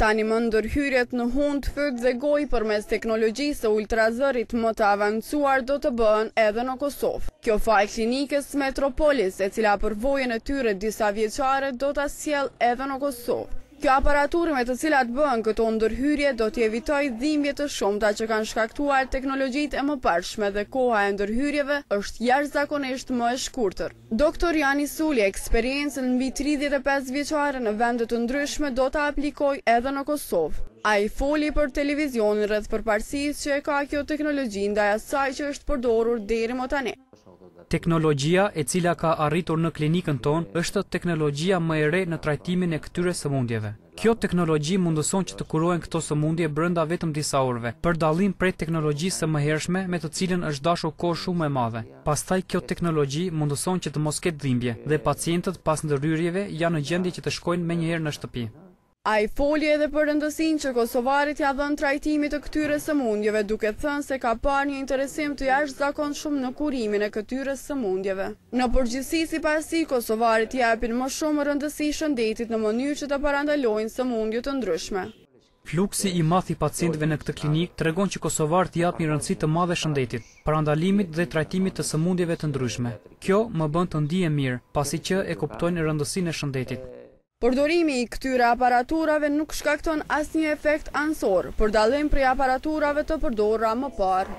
Tani më ndërhyrjet në hundë, fyt dhe gojë përmes teknologjisë së ultrazërit më të avancuar do të bëhen edhe në Kosovë. Kjo falë klinikës Metropolis, e cila përvojën e tyre disa vjeçare do ta sjellë edhe në Kosovë. Kjo aparaturë me të cilat bëhen këto ndërhyrje do t'i evitojë dhimbje të shumta që kanë shkaktuar teknologjitë e mëparshme dhe koha e ndërhyrjeve është jashtëzakonisht më e shkurtër. Doktor Jani Suli eksperiencën mbi tridhjetë e pesë vjeçare në vende të ndryshme do ta aplikojë edhe në Kosovë. Ai foli për televizionin rreth përparësisë që e ka kjo teknologji ndaj asaj që është përdorur deri më tani. Teknologjia e cila ka arritur në klinikën tonë është teknologjia më e re në trajtimin e këtyre sëmundjeve. Kjo teknologji mundëson që të kurohen këto sëmundje brenda vetëm disa orëve, për dallim prej teknologjisë së mëhershme me të cilën është dashur kohë shumë më e madhe. Pastaj kjo teknologji mundëson që të mos ketë dhimbje dhe pacientët pas ndërhyrjeve janë në gjendje që të shkojnë menjëherë në shtëpi. Ai foli edhe për rëndësinë që kosovarët ia dhënë trajtimit të këtyre sëmundjeve, duke thënë se ka parë një interesim të jashtëzakonshëm në kurimin e këtyre sëmundjeve. Në përgjithësi, sipas tij, kosovarët i japin më shumë rëndësi shëndetit në mënyrë që të parandalojnë sëmundje të ndryshme. Fluksi i madh i pacientëve në këtë klinikë tregon që kosovarët i japin rëndësi të madhe shëndetit, parandalimit dhe trajtimit të sëmundjeve të ndryshme. Kjo më bën të ndihem mirë, pasi që e kuptojnë rëndësinë e shëndetit. Përdorimi i këtyre aparaturave nuk shkakton asnjë efekt anësor, për dallim prej aparaturave të përdorura më parë.